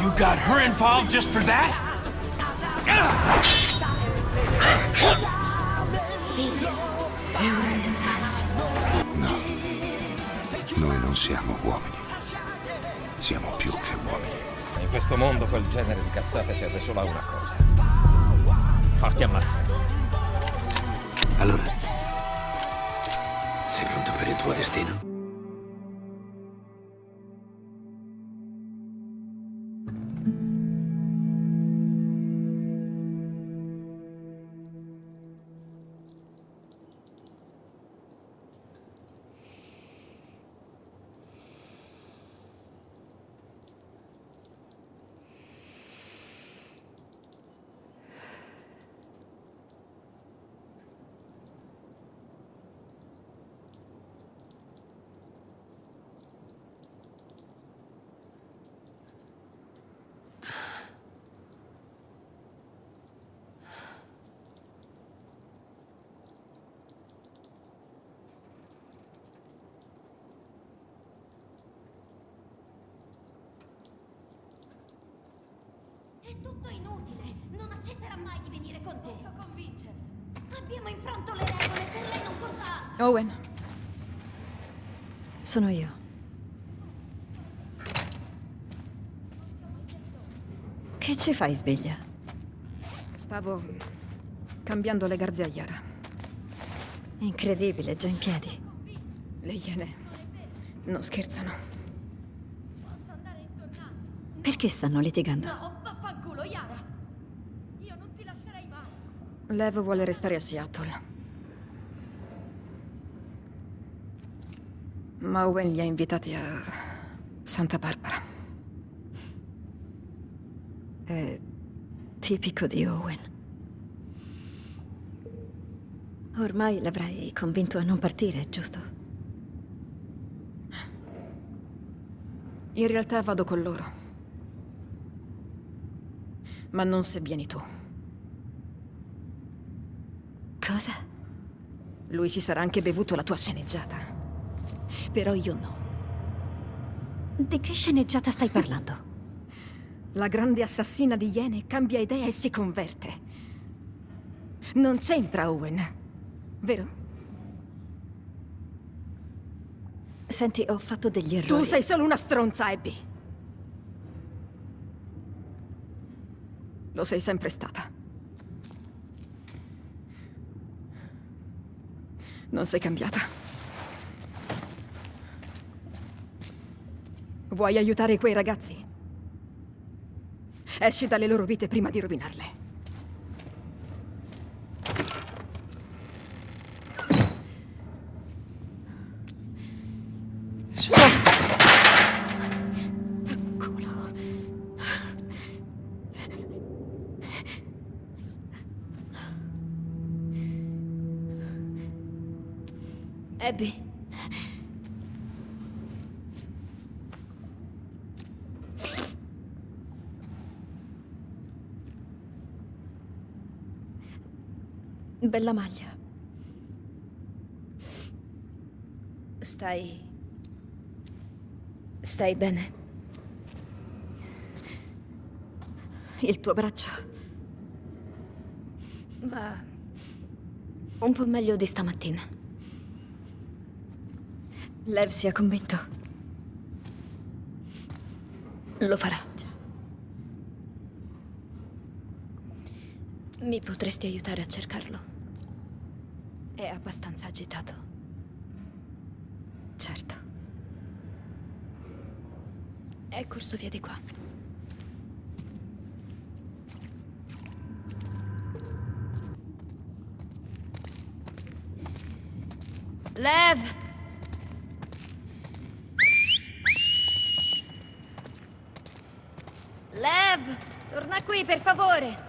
You got her involved just for that? È ora di alzarsi. Noi non siamo uomini. Siamo più che uomini. In questo mondo quel genere di cazzate serve solo a una cosa. Farti ammazzare. Allora, sei pronto per il tuo destino? Tutto inutile. Non accetterà mai di venire con te. Posso convincere. Abbiamo infranto le regole, per lei non conta. Owen. Sono io. Che ci fai sveglia? Stavo cambiando le garze a Yara. Incredibile, già in piedi. Le iene non scherzano. Perché stanno litigando? No, vaffanculo, Yara. Io non ti lascerei mai. Lev vuole restare a Seattle. Ma Owen li ha invitati a Santa Barbara. È tipico di Owen. Ormai l'avrai convinto a non partire, giusto? In realtà vado con loro. Ma non se vieni tu. Cosa? Lui si sarà anche bevuto la tua sceneggiata. Però io no. Di che sceneggiata stai parlando? La grande assassina di Iene cambia idea e si converte. Non c'entra Owen, vero? Senti, ho fatto degli errori. Tu sei solo una stronza, Abby. Lo sei sempre stata. Non sei cambiata. Vuoi aiutare quei ragazzi? Esci dalle loro vite prima di rovinarle. Abby. Bella maglia. Stai... Stai bene? Il tuo braccio. Va... Un po' meglio di stamattina. Lev si è convinto. Lo farà. Mi potresti aiutare a cercarlo? È abbastanza agitato. Certo. È corso via di qua. Lev! Lev! Torna qui, per favore!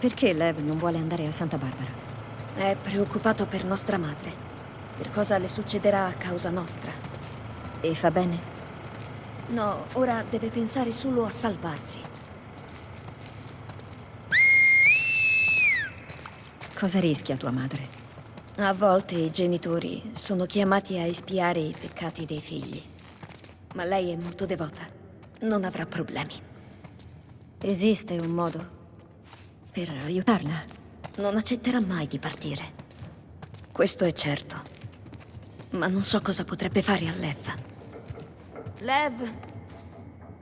Perché Lev non vuole andare a Santa Barbara? È preoccupato per nostra madre. Per cosa le succederà a causa nostra. E fa bene? No, ora deve pensare solo a salvarsi. Cosa rischia tua madre? A volte i genitori sono chiamati a espiare i peccati dei figli. Ma lei è molto devota. Non avrà problemi. Esiste un modo per aiutarla. Non accetterà mai di partire. Questo è certo. Ma non so cosa potrebbe fare a Lev. Lev!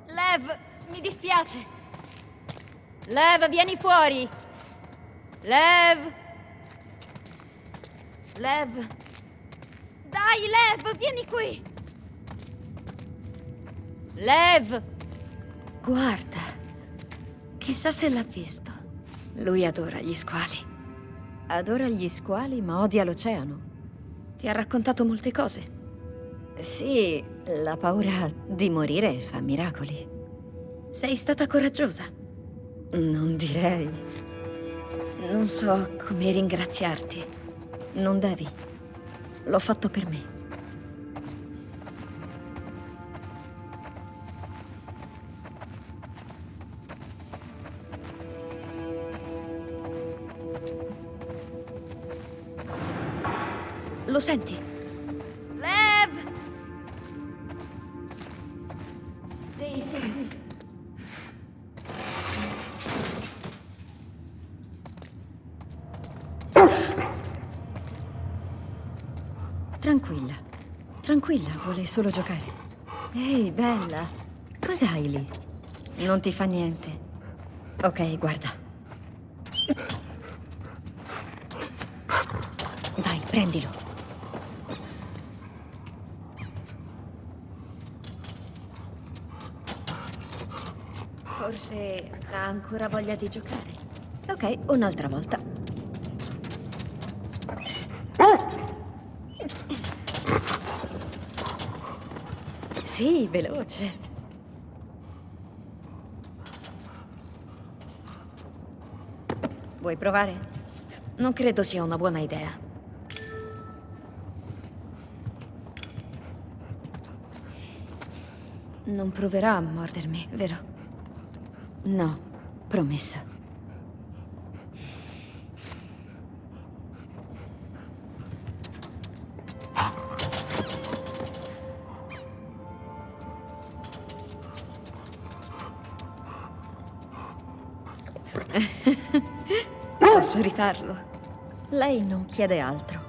Lev, mi dispiace. Lev, vieni fuori! Lev! Lev! Dai, Lev, vieni qui! Lev! Guarda, chissà se l'ha visto. Lui adora gli squali. Adora gli squali, ma odia l'oceano. Ti ha raccontato molte cose. Sì, la paura di morire fa miracoli. Sei stata coraggiosa. Non direi. Non so come ringraziarti. Non devi. L'ho fatto per me. Lo senti? Vuole solo giocare. Ehi, bella. Cos'hai lì? Non ti fa niente. Ok, guarda. Vai, prendilo. Forse ha ancora voglia di giocare. Ok, un'altra volta. Sì, veloce. Vuoi provare? Non credo sia una buona idea. Non proverà a mordermi, vero? No, promesso. Rifarlo. Lei non chiede altro.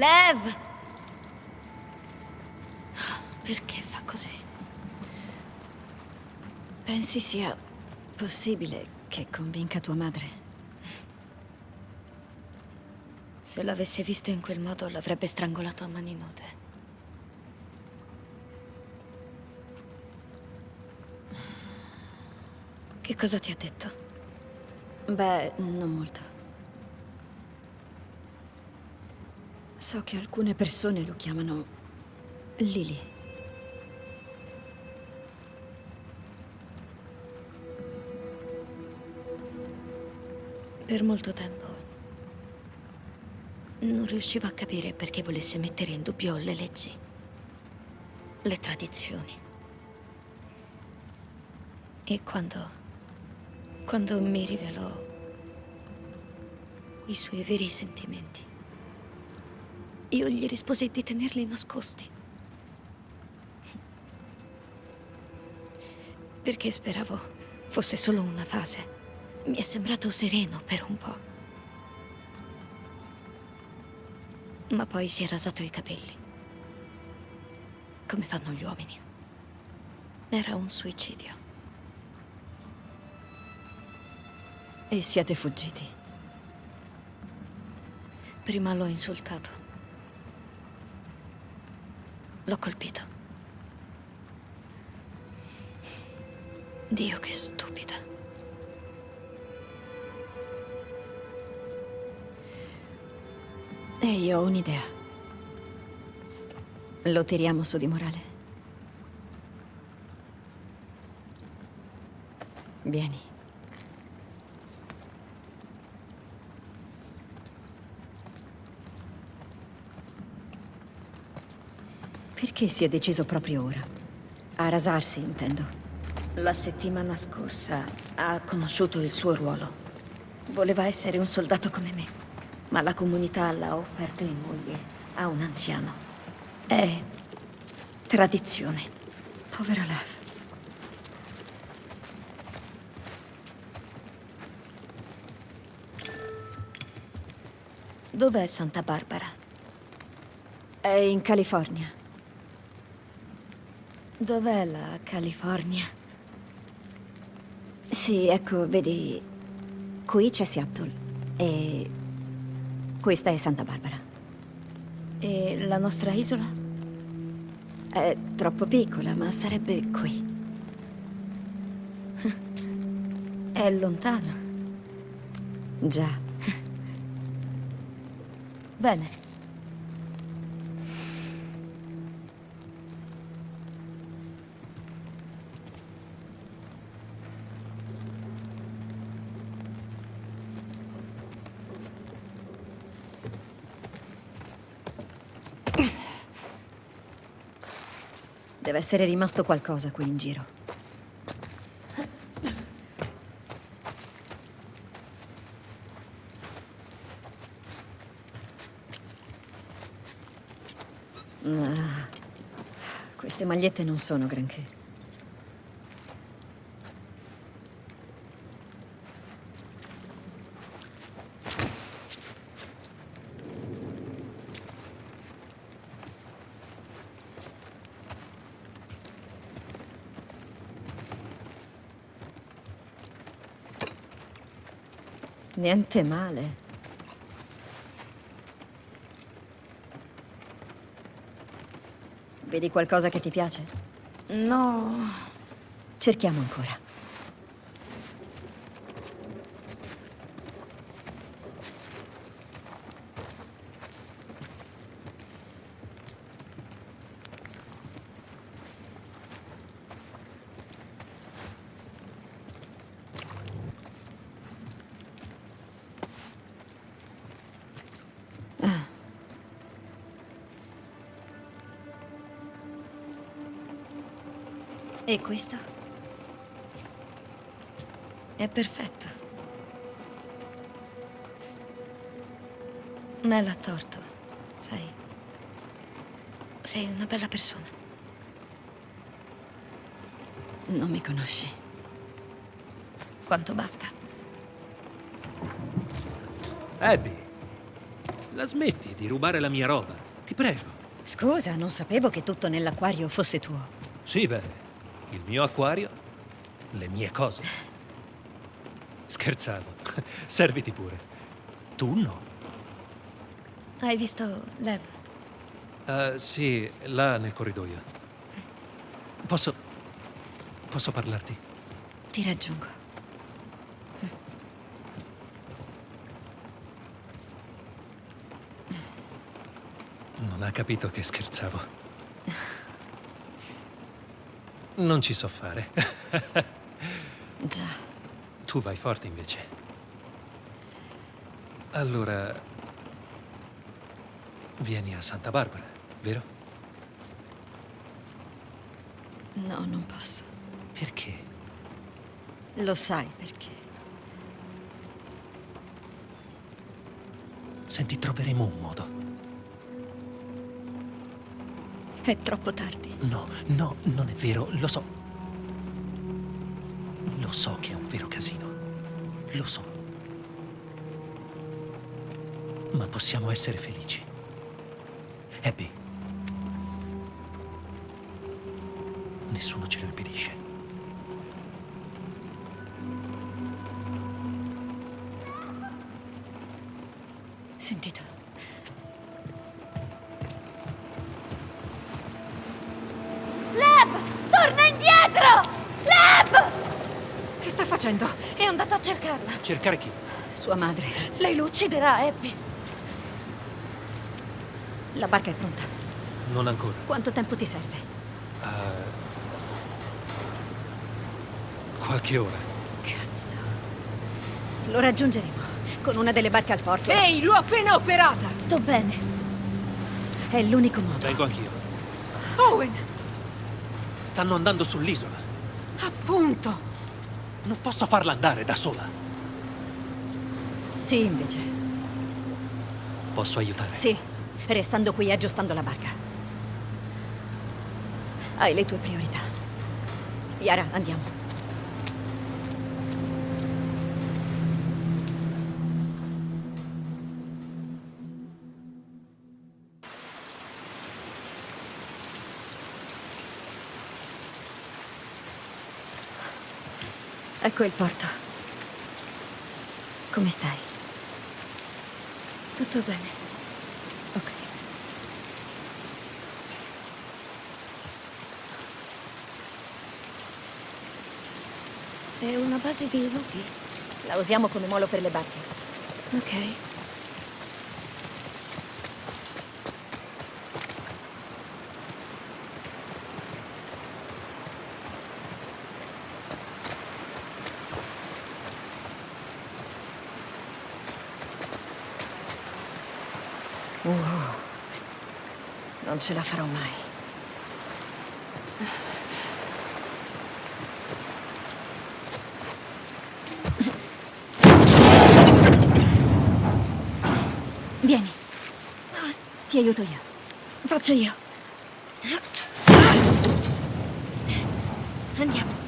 Lev! Perché fa così? Pensi sia possibile che convinca tua madre? Se l'avesse visto in quel modo l'avrebbe strangolato a mani nude. Che cosa ti ha detto? Beh, non molto. So che alcune persone lo chiamano Lily. Per molto tempo non riuscivo a capire perché volesse mettere in dubbio le leggi, le tradizioni. E quando... quando mi rivelò i suoi veri sentimenti, io gli risposi di tenerli nascosti. Perché speravo fosse solo una fase. Mi è sembrato sereno per un po'. Ma poi si è rasato i capelli. Come fanno gli uomini. Era un suicidio. E siete fuggiti? Prima l'ho insultato. L'ho colpito. Dio, che stupida. E io ho un'idea. Lo tiriamo su di morale. Vieni. Perché si è deciso proprio ora? A rasarsi, intendo. La settimana scorsa ha conosciuto il suo ruolo. Voleva essere un soldato come me, ma la comunità l'ha offerto in moglie a un anziano. È tradizione. Povera Lev. Dov'è Santa Barbara? È in California. Dov'è la California? Sì, ecco, vedi, qui c'è Seattle e questa è Santa Barbara. E la nostra isola? È troppo piccola, ma sarebbe qui. È lontana. Già. Bene. Deve essere rimasto qualcosa qui in giro. Ah, queste magliette non sono granché. Niente male. Vedi qualcosa che ti piace? No. Cerchiamo ancora. E questo? È perfetto. Me l'ha torto, sai. Sei una bella persona. Non mi conosci. Quanto basta. Abby, la smetti di rubare la mia roba? Ti prego. Scusa, non sapevo che tutto nell'acquario fosse tuo. Sì, beh, il mio acquario, le mie cose. Scherzavo. Serviti pure. Tu no. Hai visto Lev? Uh, sì, là nel corridoio. Posso... posso parlarti? Ti raggiungo. Non ha capito che scherzavo. Non ci so fare. Già. Tu vai forte invece. Allora... Vieni a Santa Barbara, vero? No, non posso. Perché? Lo sai perché. Senti, troveremo un modo. È troppo tardi. No, no, non è vero, lo so. Lo so che è un vero casino. Lo so. Ma possiamo essere felici. Abby. Nessuno ce lo impedisce. Sentito. A cercarla. Cercare chi? Sua madre. Lei lo ucciderà, Abby. La barca è pronta. Non ancora. Quanto tempo ti serve? Eh, qualche ora. Cazzo. Lo raggiungeremo. Con una delle barche al porto. Ehi, l'ho appena operata! Sto bene. È l'unico modo. Vengo anch'io. Owen! Stanno andando sull'isola. Appunto! Non posso farla andare da sola. Sì, invece. Posso aiutare? Sì, restando qui e aggiustando la barca. Hai le tue priorità. Yara, andiamo. Ecco il porto. Come stai? Tutto bene. Ok. È una base di lupi. La usiamo come molo per le barche. Ok. Non ce la farò mai. Vieni. Ti aiuto io. Faccio io. Andiamo.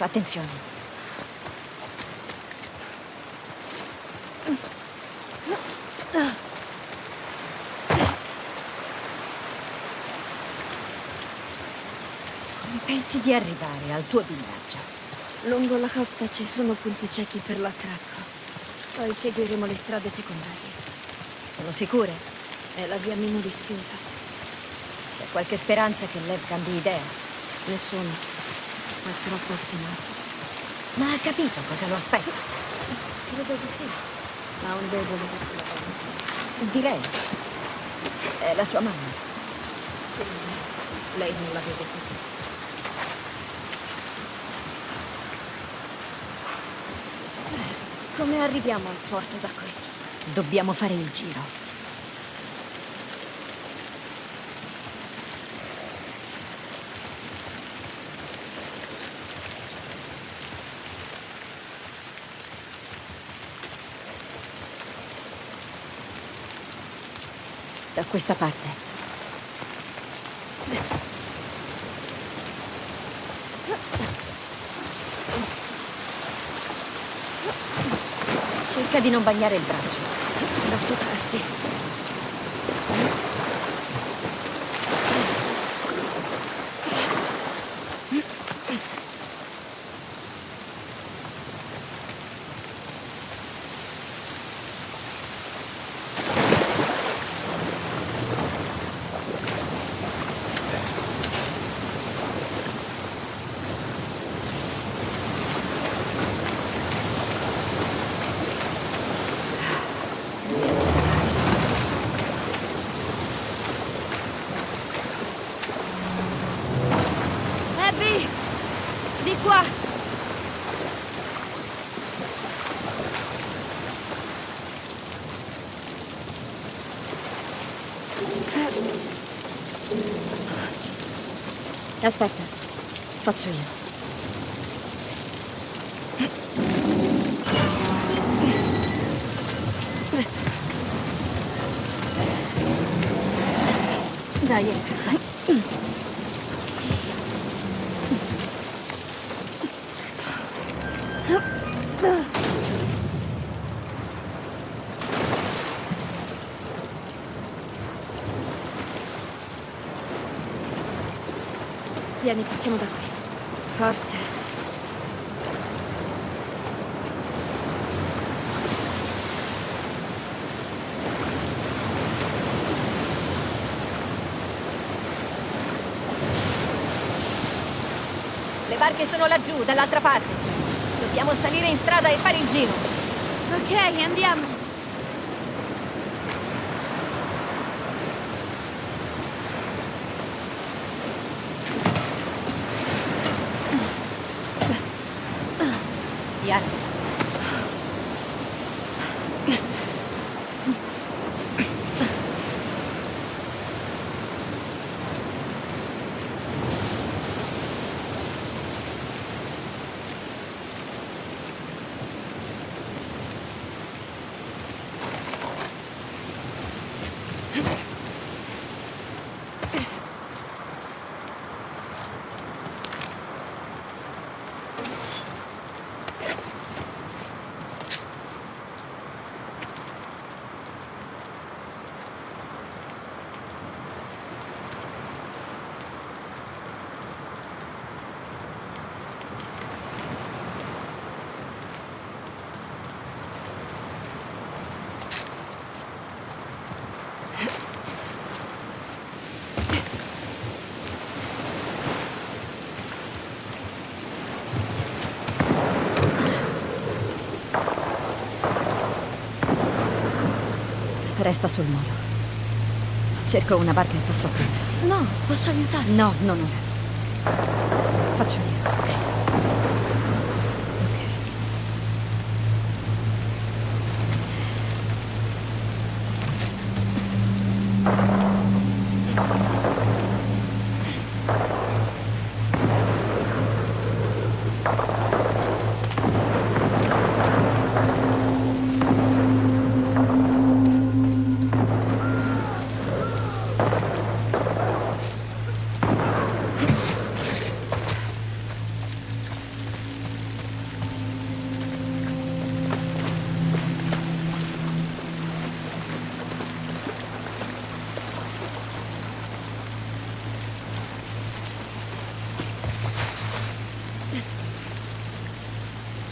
Attenzione. Come pensi di arrivare al tuo villaggio? Lungo la costa ci sono punti ciechi per l'attracco. Poi seguiremo le strade secondarie. Sono sicure? È la via meno rischiosa. C'è qualche speranza che Lev cambi idea? Nessuno. È troppo ostinato. Ma ha capito cosa lo aspetta? Credo di sì. Ma un debole. Direi. È la sua mamma. Sì, lei non la vede così. Come arriviamo al porto da qui? Dobbiamo fare il giro. Da questa parte. Cerca di non bagnare il braccio. Troppo tardi. Abby! Di qua! Aspetta, faccio io. Usciamo da qui. Forza. Le barche sono laggiù, dall'altra parte. Dobbiamo salire in strada e fare il giro. Ok, andiamo. Resta sul molo. Cerco una barca e passo a prendere. No, posso aiutarti. No, non ora. Faccio io, ok? Ok.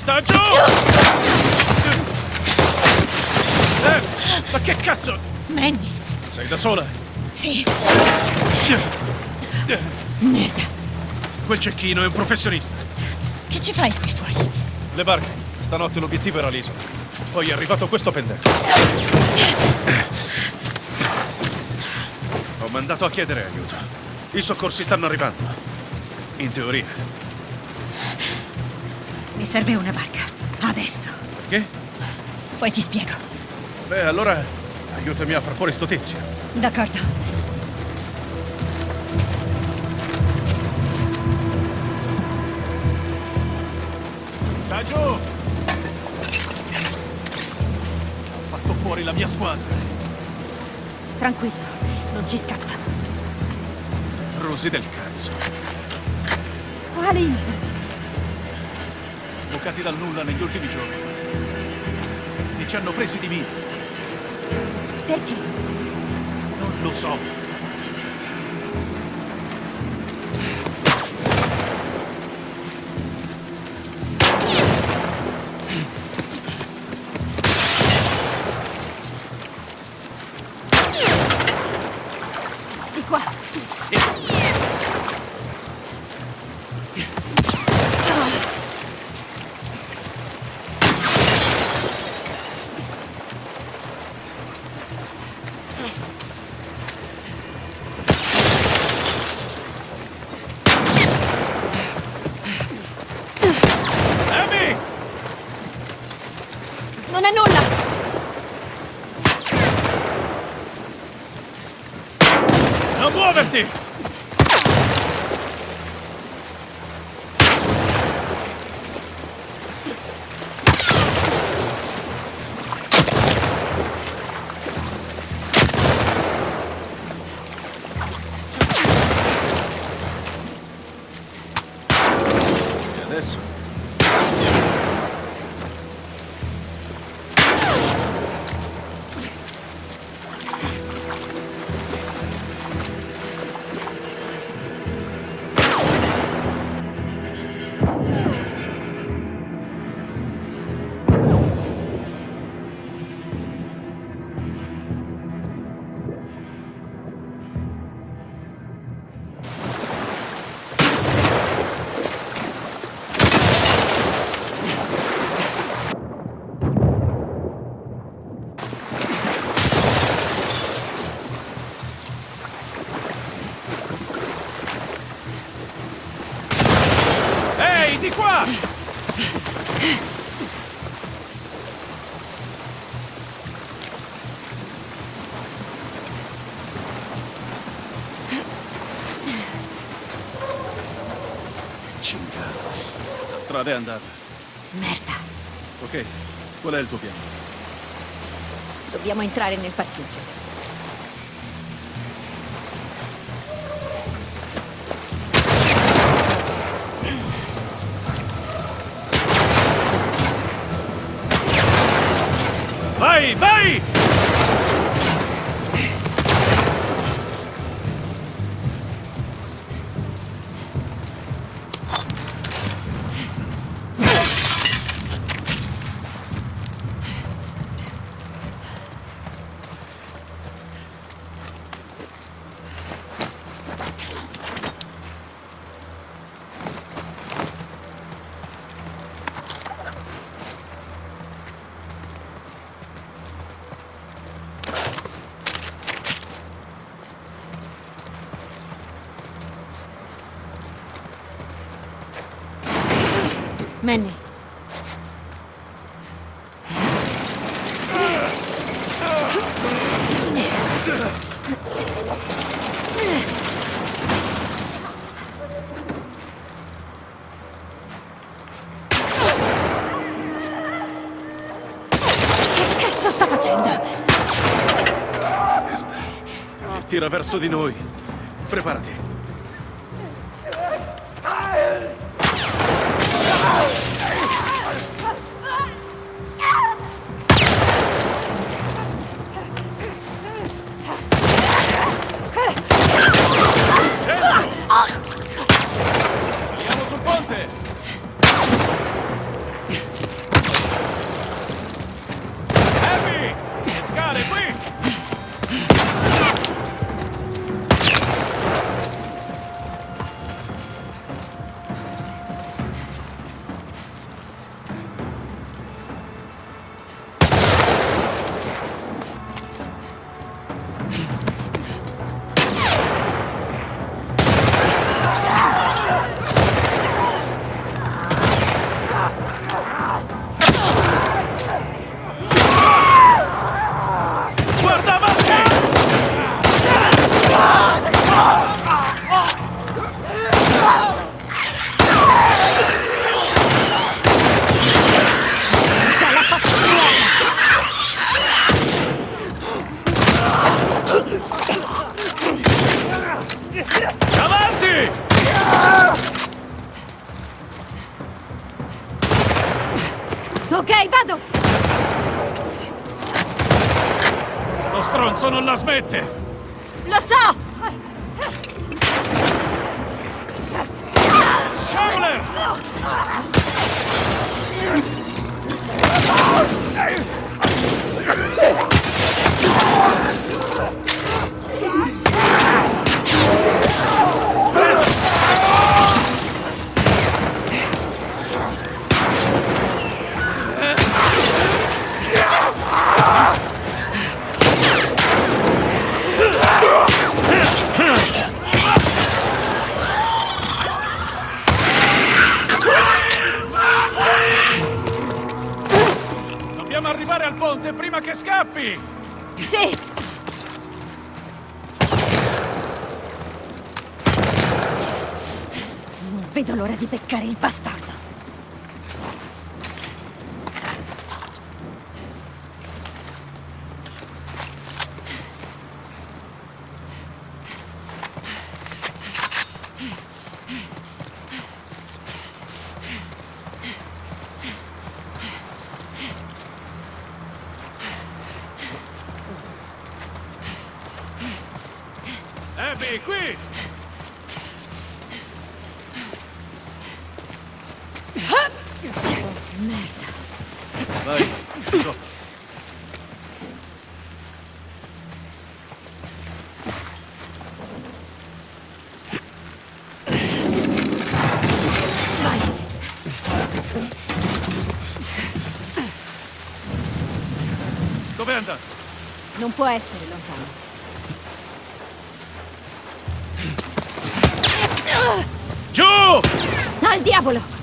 Sta giù! Eh, ma che cazzo? Manny, Sei da sola? sì. Merda, Quel cecchino è un professionista. che ci fai qui fuori? Le barche. Stanotte l'obiettivo era l'isola. Poi è arrivato questo pendente. Ho mandato a chiedere aiuto. I soccorsi stanno arrivando. In teoria. Mi serve una barca. Adesso. Che? Poi ti spiego. Beh, allora aiutami a far fuori sto tizio. D'accordo. Da giù! Ho fatto fuori la mia squadra. Tranquillo, non ci scappa. Rosi del cazzo. Quale intrusi? Sbucati dal nulla negli ultimi giorni. E ci hanno presi di mira. Perché? Non lo so. Cingato. La strada è andata. Merda. Ok, qual è il tuo piano? Dobbiamo entrare nel parcheggio. Verso di noi. Preparati. Andato? Non può essere lontano. Giù! Al diavolo!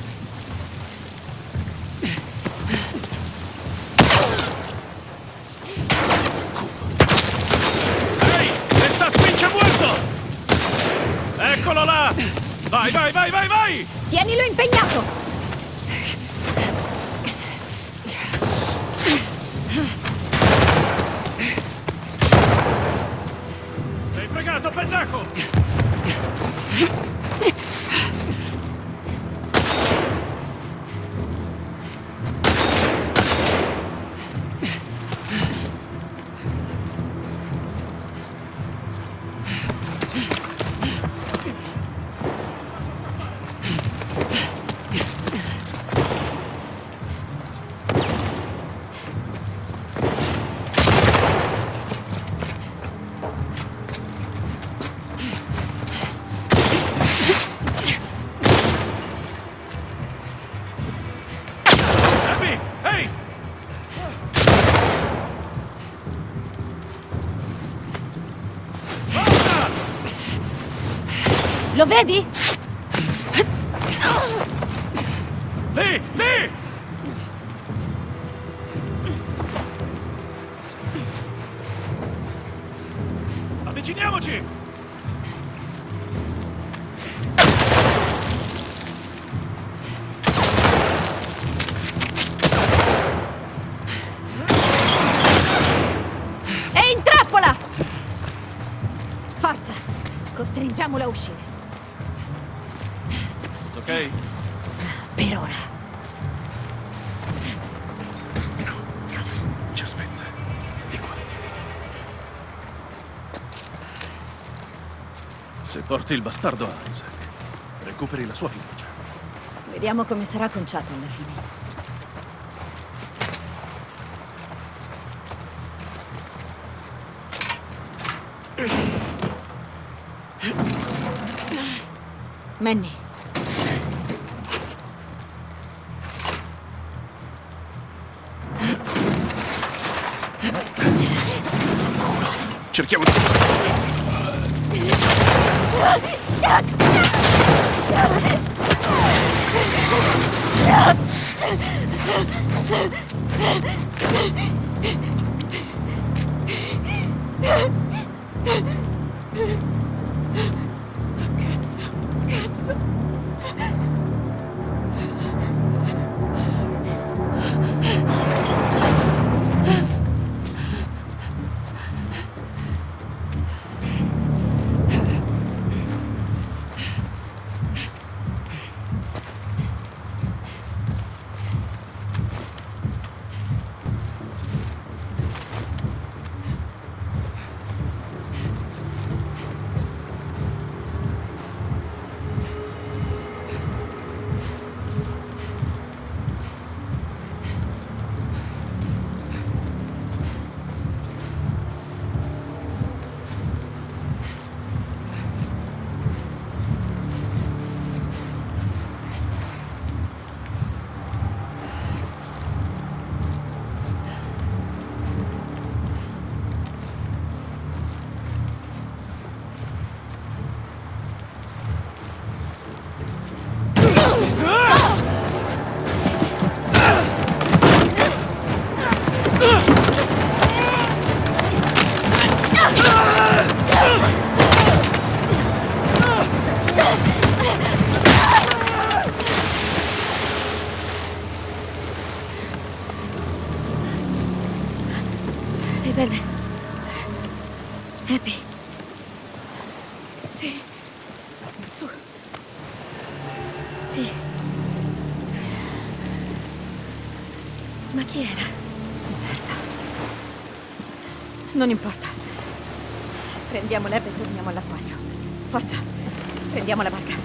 Vedi? Lì! Lì! Avviciniamoci! È in trappola! Forza! Costringiamolo a uscire. Se porti il bastardo a Isaac, recuperi la sua fiducia. Vediamo come sarà conciato alla fine. Manny, Cerchiamo di... stai bene? Abby. Sì. Tu. Sì. Ma chi era? Merda. Non importa. Prendiamo l'Eb e torniamo all'acquario. Forza, prendiamo la barca.